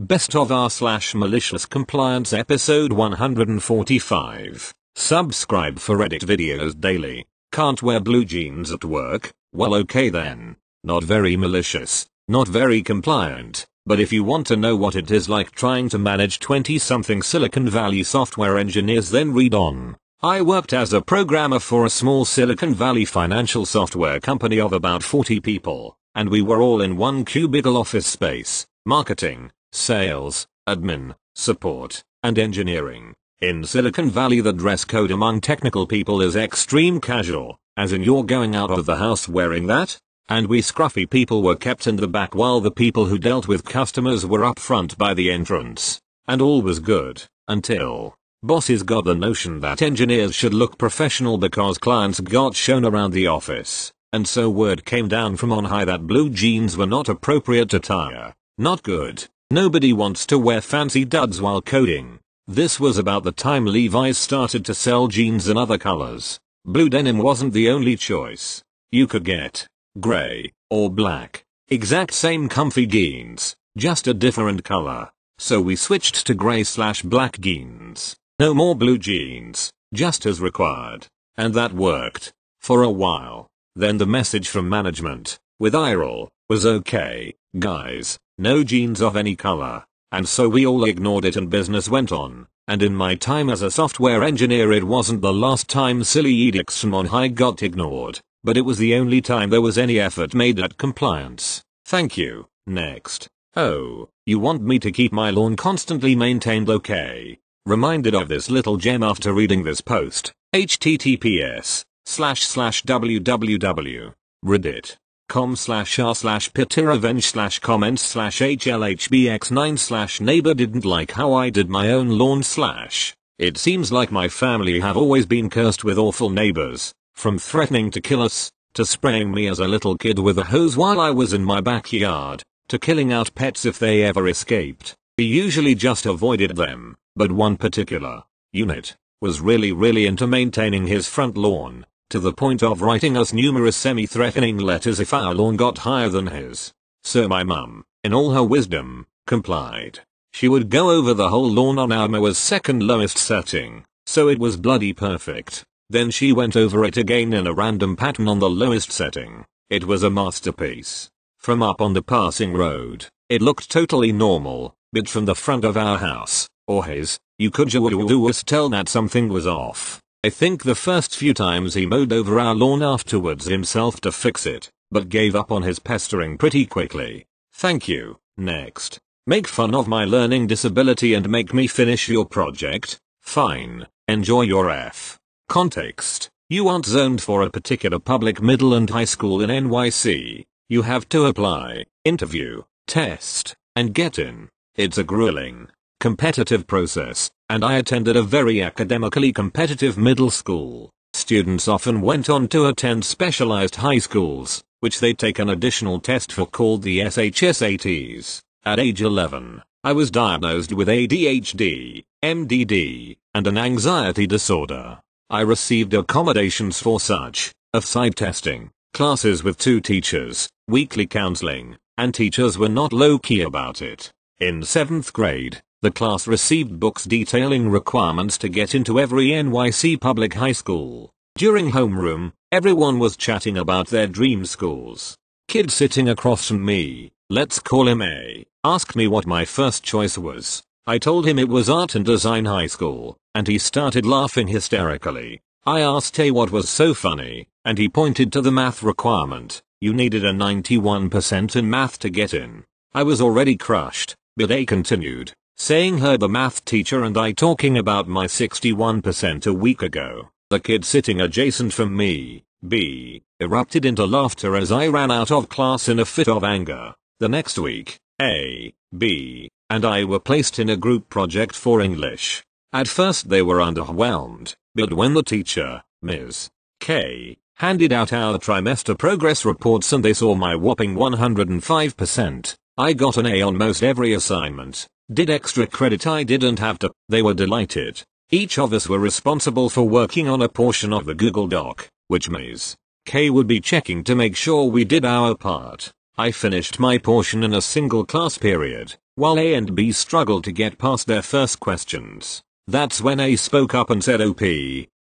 Best of R slash malicious compliance episode 145. Subscribe for Reddit videos daily. Can't wear blue jeans at work? Well okay then. Not very malicious, not very compliant, but if you want to know what it is like trying to manage 20 something Silicon Valley software engineers then read on. I worked as a programmer for a small Silicon Valley financial software company of about 40 people, and we were all in one cubicle office space, marketing, sales, admin, support, and engineering. In Silicon Valley the dress code among technical people is extreme casual, as in you're going out of the house wearing that? And we scruffy people were kept in the back while the people who dealt with customers were up front by the entrance. And all was good, until bosses got the notion that engineers should look professional because clients got shown around the office. And so word came down from on high that blue jeans were not appropriate attire. Not good. Nobody wants to wear fancy duds while coding. This was about the time Levi's started to sell jeans in other colors. Blue denim wasn't the only choice. You could get gray or black. Exact same comfy jeans, just a different color. So we switched to gray slash black jeans. No more blue jeans, just as required. And that worked. For a while. Then the message from management, with IRL, was okay, guys, no jeans of any color. And so we all ignored it and business went on. And in my time as a software engineer it wasn't the last time silly edicts from on high got ignored, but it was the only time there was any effort made at compliance. Thank you. Next. Oh, you want me to keep my lawn constantly maintained okay. Reminded of this little gem after reading this post. https slash slash www reddit com slash r slash revenge slash comments slash hlhbx9 slash neighbor didn't like how I did my own lawn slash. It seems like my family have always been cursed with awful neighbors, from threatening to kill us, to spraying me as a little kid with a hose while I was in my backyard, to killing out pets if they ever escaped. We usually just avoided them, but one particular unit was really really into maintaining his front lawn to the point of writing us numerous semi-threatening letters if our lawn got higher than his. So my mum, in all her wisdom, complied. She would go over the whole lawn on our mower's second lowest setting, so it was bloody perfect. Then she went over it again in a random pattern on the lowest setting. It was a masterpiece. From up on the passing road, it looked totally normal, but from the front of our house, or his, you could just tell that something was off. I think the first few times he mowed over our lawn afterwards himself to fix it, but gave up on his pestering pretty quickly. Thank you. Next. Make fun of my learning disability and make me finish your project? Fine. Enjoy your F. Context. You aren't zoned for a particular public middle and high school in NYC. You have to apply, interview, test, and get in. It's a grueling, competitive process, and I attended a very academically competitive middle school. Students often went on to attend specialized high schools, which they take an additional test for called the SHSATs. At age 11, I was diagnosed with ADHD, MDD, and an anxiety disorder. I received accommodations for such, of-site testing, classes with two teachers, weekly counseling, and teachers were not low-key about it. In 7th grade, the class received books detailing requirements to get into every NYC public high school. During homeroom, everyone was chatting about their dream schools. Kid sitting across from me, let's call him A, asked me what my first choice was. I told him it was art and design high school, and he started laughing hysterically. I asked A what was so funny, and he pointed to the math requirement. You needed a 91% in math to get in. I was already crushed, but A continued saying her the math teacher and I talking about my 61% a week ago. The kid sitting adjacent from me, B, erupted into laughter as I ran out of class in a fit of anger. The next week, A, B, and I were placed in a group project for English. At first they were underwhelmed, but when the teacher, Ms. K, handed out our trimester progress reports and they saw my whopping 105%, I got an A on most every assignment. Did extra credit I didn't have to. They were delighted. Each of us were responsible for working on a portion of the Google Doc, which Ms. K would be checking to make sure we did our part. I finished my portion in a single class period, while A and B struggled to get past their first questions. That's when A spoke up and said OP,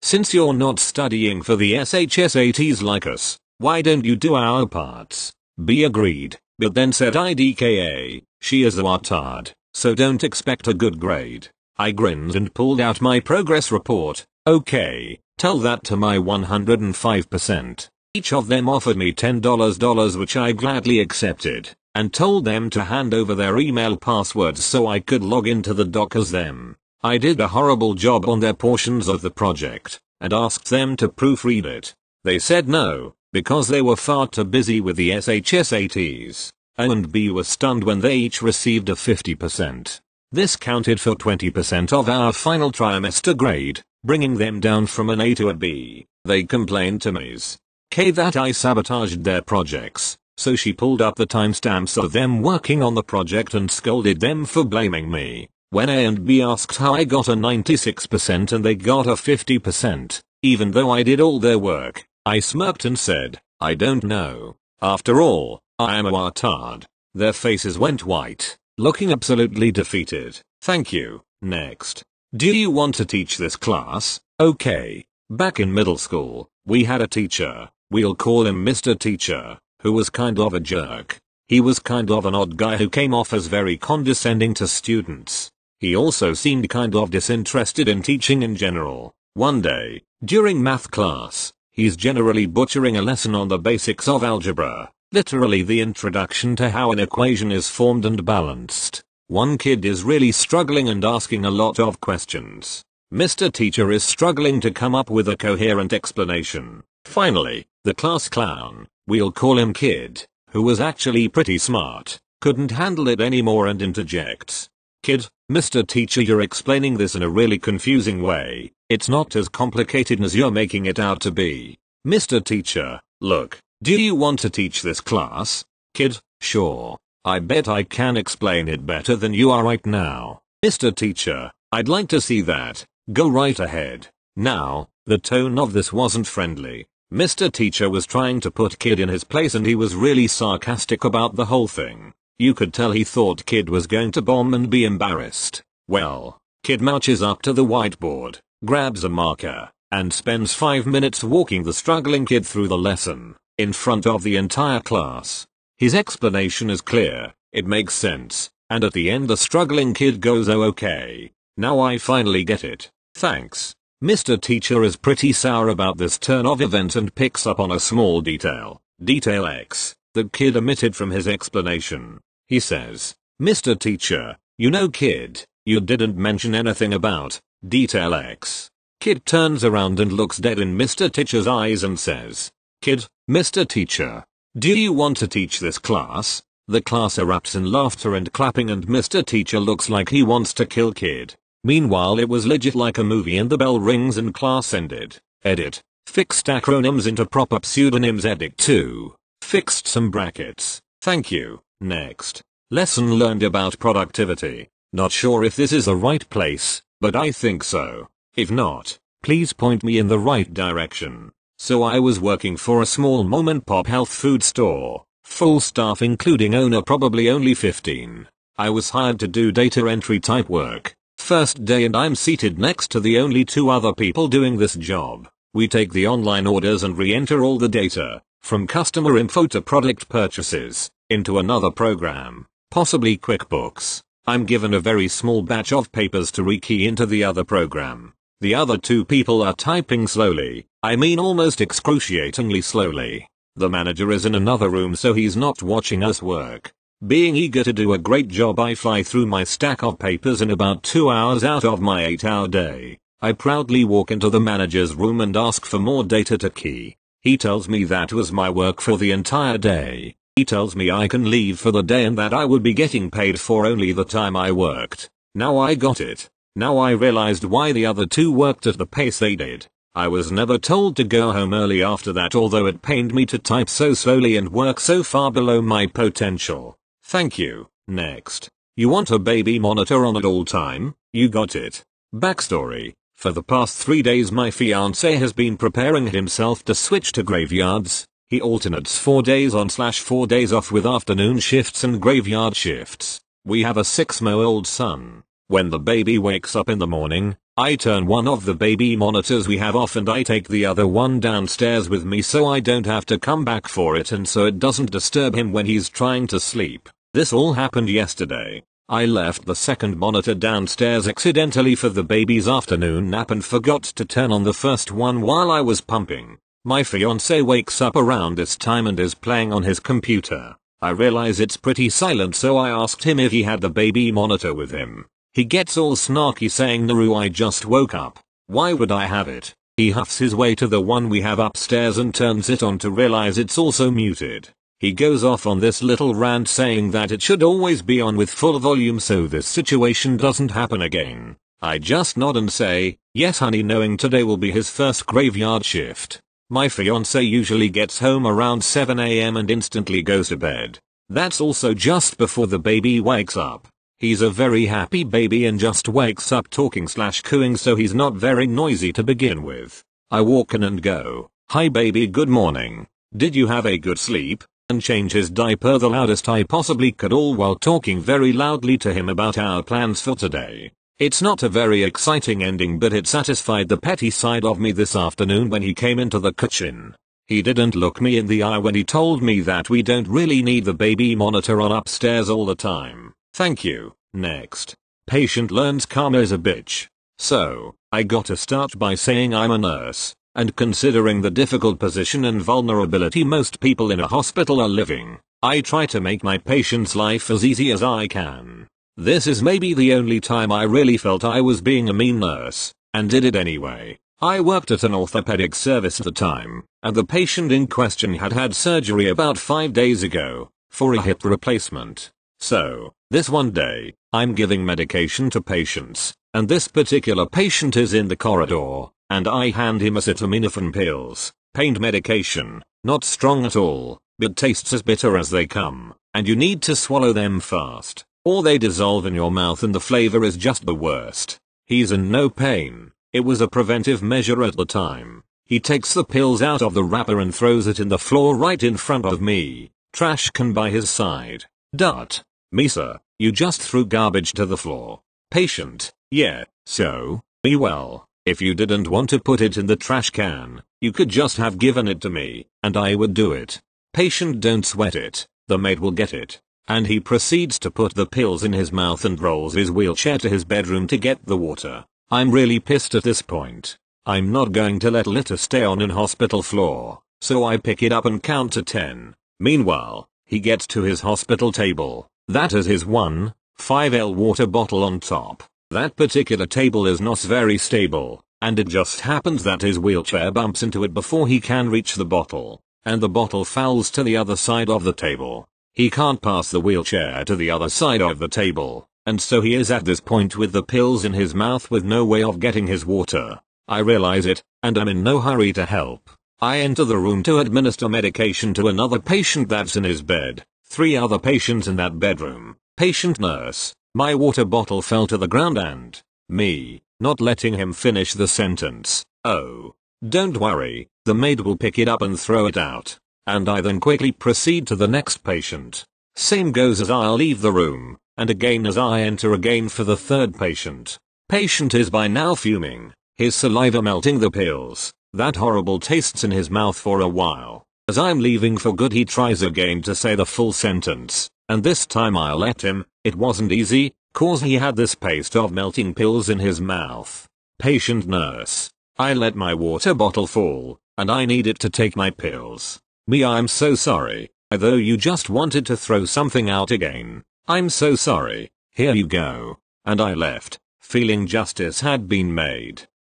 since you're not studying for the SHSATs like us, why don't you do our parts? B agreed, but then said IDKA, she is a watard, so don't expect a good grade. I grinned and pulled out my progress report, okay, tell that to my 105%. Each of them offered me $10 which I gladly accepted, and told them to hand over their email passwords so I could log into the doc as them. I did a horrible job on their portions of the project, and asked them to proofread it. They said no, because they were far too busy with the SHSATs. A and B were stunned when they each received a 50%. This counted for 20% of our final trimester grade, bringing them down from an A to a B. They complained to Ms. K that I sabotaged their projects, so she pulled up the timestamps of them working on the project and scolded them for blaming me. When A and B asked how I got a 96% and they got a 50%, even though I did all their work, I smirked and said, I don't know. After all, I am a watard. Their faces went white, looking absolutely defeated. Thank you. Next. Do you want to teach this class? Okay. Back in middle school, we had a teacher, we'll call him Mr. Teacher, who was kind of a jerk. He was kind of an odd guy who came off as very condescending to students. He also seemed kind of disinterested in teaching in general. One day, during math class, he's generally butchering a lesson on the basics of algebra, literally the introduction to how an equation is formed and balanced. One kid is really struggling and asking a lot of questions. Mr. Teacher is struggling to come up with a coherent explanation. Finally, the class clown, we'll call him Kid, who was actually pretty smart, couldn't handle it anymore and interjects. Kid, Mr. Teacher you're explaining this in a really confusing way, it's not as complicated as you're making it out to be. Mr. Teacher, look, do you want to teach this class? Kid, sure. I bet I can explain it better than you are right now. Mr. Teacher, I'd like to see that. Go right ahead. Now, the tone of this wasn't friendly. Mr. Teacher was trying to put Kid in his place and he was really sarcastic about the whole thing. You could tell he thought Kid was going to bomb and be embarrassed. Well, Kid marches up to the whiteboard, grabs a marker, and spends 5 minutes walking the struggling kid through the lesson, in front of the entire class. His explanation is clear, it makes sense, and at the end the struggling kid goes oh okay, now I finally get it, thanks. Mr. Teacher is pretty sour about this turn of events and picks up on a small detail, detail X, that kid omitted from his explanation. He says, Mr. Teacher, you know kid, you didn't mention anything about detail X. Kid turns around and looks dead in Mr. Teacher's eyes and says, Kid, Mr. Teacher, do you want to teach this class? The class erupts in laughter and clapping and Mr. Teacher looks like he wants to kill kid. Meanwhile it was legit like a movie and the bell rings and class ended. Edit. Fixed acronyms into proper pseudonyms edit 2. Fixed some brackets. Thank you. Next. Lesson learned about productivity. Not sure if this is the right place, but I think so. If not, please point me in the right direction. So I was working for a small mom and pop health food store. Full staff including owner probably only 15. I was hired to do data entry type work. First day and I'm seated next to the only two other people doing this job. We take the online orders and re-enter all the data, from customer info to product purchases, into another program, possibly QuickBooks. I'm given a very small batch of papers to rekey into the other program. The other two people are typing slowly, I mean almost excruciatingly slowly. The manager is in another room so he's not watching us work. Being eager to do a great job I fly through my stack of papers in about 2 hours out of my 8 hour day. I proudly walk into the manager's room and ask for more data to key. He tells me that was my work for the entire day. He tells me I can leave for the day and that I would be getting paid for only the time I worked. Now I got it. Now I realized why the other two worked at the pace they did. I was never told to go home early after that although it pained me to type so slowly and work so far below my potential. Thank you. Next. You want a baby monitor on at all time? You got it. Backstory. For the past three days my fiance has been preparing himself to switch to graveyards. He alternates four days on slash four days off with afternoon shifts and graveyard shifts. We have a 6-mo-old son. When the baby wakes up in the morning, I turn one of the baby monitors we have off and I take the other one downstairs with me so I don't have to come back for it and so it doesn't disturb him when he's trying to sleep. This all happened yesterday. I left the second monitor downstairs accidentally for the baby's afternoon nap and forgot to turn on the first one while I was pumping. My fiance wakes up around this time and is playing on his computer. I realize it's pretty silent so I asked him if he had the baby monitor with him. He gets all snarky saying Naru I just woke up. Why would I have it? He huffs his way to the one we have upstairs and turns it on to realize it's also muted. He goes off on this little rant saying that it should always be on with full volume so this situation doesn't happen again. I just nod and say, yes honey knowing today will be his first graveyard shift. My fiance usually gets home around 7am and instantly goes to bed. That's also just before the baby wakes up. He's a very happy baby and just wakes up talking slash cooing so he's not very noisy to begin with. I walk in and go, hi baby good morning. Did you have a good sleep? And change his diaper the loudest I possibly could all while talking very loudly to him about our plans for today. It's not a very exciting ending but it satisfied the petty side of me this afternoon when he came into the kitchen. He didn't look me in the eye when he told me that we don't really need the baby monitor on upstairs all the time. Thank you. Next. Patient learns karma is a bitch. So, I gotta start by saying I'm a nurse, and considering the difficult position and vulnerability most people in a hospital are living, I try to make my patient's life as easy as I can. This is maybe the only time I really felt I was being a mean nurse, and did it anyway. I worked at an orthopedic service at the time, and the patient in question had had surgery about 5 days ago, for a hip replacement. So, this one day, I'm giving medication to patients, and this particular patient is in the corridor, and I hand him acetaminophen pills, pain medication, not strong at all, but tastes as bitter as they come, and you need to swallow them fast, or they dissolve in your mouth and the flavor is just the worst. He's in no pain, it was a preventive measure at the time. He takes the pills out of the wrapper and throws it in the floor right in front of me, trash can by his side. Dot. Misa, you just threw garbage to the floor. Patient, yeah, so, be well, if you didn't want to put it in the trash can, you could just have given it to me, and I would do it. Patient don't sweat it, the maid will get it. And he proceeds to put the pills in his mouth and rolls his wheelchair to his bedroom to get the water. I'm really pissed at this point. I'm not going to let litter stay on an hospital floor, so I pick it up and count to 10. Meanwhile, he gets to his hospital table, that is his 1, 5L water bottle on top. That particular table is not very stable, and it just happens that his wheelchair bumps into it before he can reach the bottle, and the bottle falls to the other side of the table. He can't pass the wheelchair to the other side of the table, and so he is at this point with the pills in his mouth with no way of getting his water. I realize it, and am in no hurry to help. I enter the room to administer medication to another patient that's in his bed. Three other patients in that bedroom. Patient nurse. My water bottle fell to the ground and me, not letting him finish the sentence. Oh. Don't worry, the maid will pick it up and throw it out. And I then quickly proceed to the next patient. Same goes as I'll leave the room, and again as I enter again for the third patient. Patient is by now fuming, his saliva melting the pills, that horrible tastes in his mouth for a while. As I'm leaving for good he tries again to say the full sentence, and this time I'll let him, it wasn't easy, cause he had this paste of melting pills in his mouth. Patient nurse. I let my water bottle fall, and I needed to take my pills. Me I'm so sorry, though you just wanted to throw something out again. I'm so sorry, here you go. And I left, feeling justice had been made.